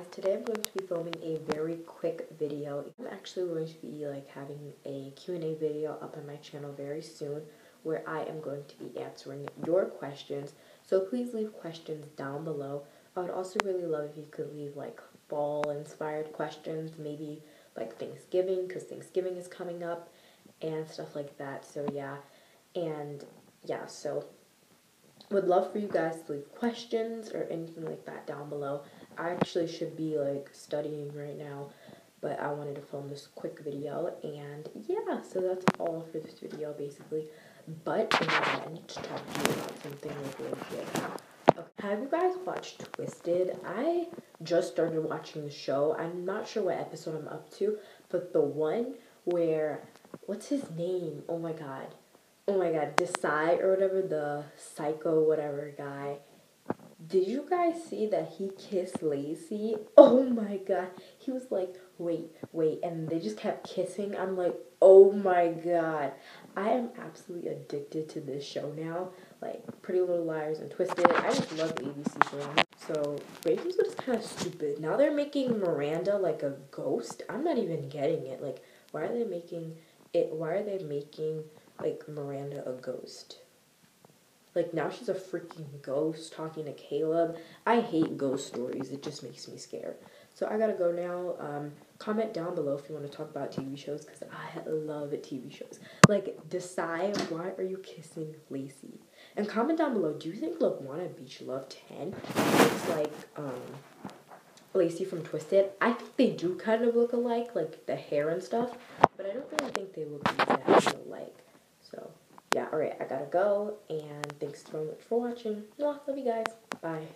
Guys, today I'm going to be filming a very quick video. I'm actually going to be like having a Q&A video up on my channel very soon where I am going to be answering your questions. So please leave questions down below. I would also really love if you could leave like fall inspired questions, maybe like Thanksgiving because Thanksgiving is coming up and stuff like that. So yeah, and yeah, so would love for you guys to leave questions or anything like that down below. I actually should be like studying right now, but I wanted to film this quick video and yeah, so that's all for this video basically. But the end, to talk to you about something really good. Okay. Have you guys watched Twisted? I just started watching the show. I'm not sure what episode I'm up to, but the one where what's his name? Oh my god oh my god, Desai or whatever, the psycho whatever guy. Did you guys see that he kissed Lacey? Oh my god. He was like, wait, wait. And they just kept kissing. I'm like, oh my god. I am absolutely addicted to this show now. Like, Pretty Little Liars and Twisted. I just love ABC them. So, Ravenswood is kind of stupid. Now they're making Miranda like a ghost. I'm not even getting it. Like, why are they making it? Why are they making like Miranda a ghost. Like now she's a freaking ghost talking to Caleb. I hate ghost stories. It just makes me scared. So I gotta go now. Um, comment down below if you want to talk about TV shows because I love TV shows. Like Desai why are you kissing Lacey? And comment down below. Do you think Laguna Beach Love 10 looks like um, Lacey from Twisted? I think they do kind of look alike, like the hair and stuff. But I don't really think they look exactly alike. So, yeah, alright, I gotta go, and thanks so much for watching. Love you guys. Bye.